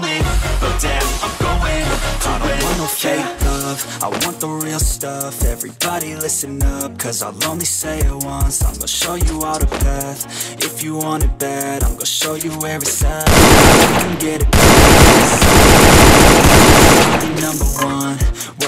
But damn, I'm going I don't want no fake love, I want the real stuff, everybody listen up, cause I'll only say it once, I'm gonna show you all the path, if you want it bad, I'm gonna show you where it's at, you can get it. Be number one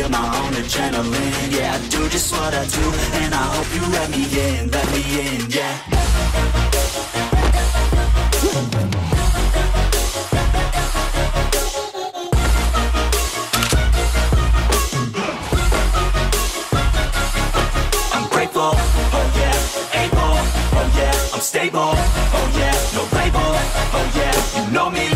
feel my own adrenaline. Yeah, I do just what I do, and I hope you let me in, let me in, yeah. Oh oh yeah, I'm stable, oh yeah, no label, oh yeah, you know me,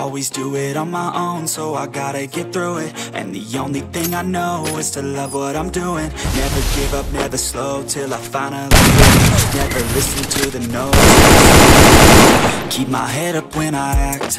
Always do it on my own, so I gotta get through it. And the only thing I know is to love what I'm doing. Never give up, never slow, till I finally win Never listen to the no's Keep my head up when I act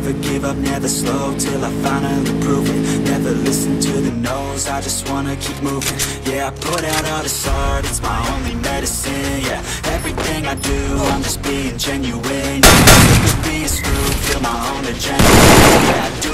give up, never slow Till I finally prove it. Never listen to the no's I just wanna keep moving. Yeah, I put out all this art It's my only medicine Yeah, everything I do I'm just being genuine. Yeah, of being screwed Feel my own agenda. Yeah,